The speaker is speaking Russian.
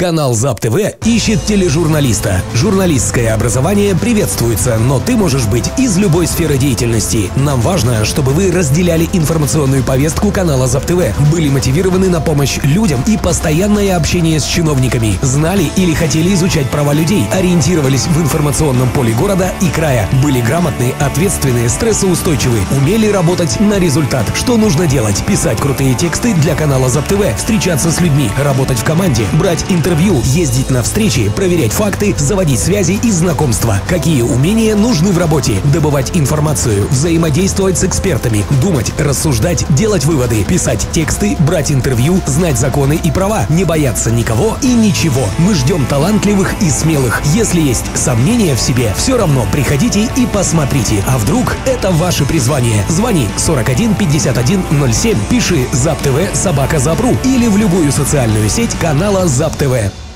Канал ЗАП ТВ ищет тележурналиста. Журналистское образование приветствуется, но ты можешь быть из любой сферы деятельности. Нам важно, чтобы вы разделяли информационную повестку канала ЗАП ТВ, были мотивированы на помощь людям и постоянное общение с чиновниками, знали или хотели изучать права людей, ориентировались в информационном поле города и края, были грамотны, ответственные, стрессоустойчивы, умели работать на результат. Что нужно делать? Писать крутые тексты для канала ЗАП ТВ, встречаться с людьми, работать в команде, брать интервью интервью, ездить на встречи, проверять факты, заводить связи и знакомства. Какие умения нужны в работе? Добывать информацию, взаимодействовать с экспертами, думать, рассуждать, делать выводы, писать тексты, брать интервью, знать законы и права, не бояться никого и ничего. Мы ждем талантливых и смелых. Если есть сомнения в себе, все равно приходите и посмотрите. А вдруг это ваше призвание? Звони 41 51 07, пиши ЗапТВ собака Запру или в любую социальную сеть канала ЗапТВ первое –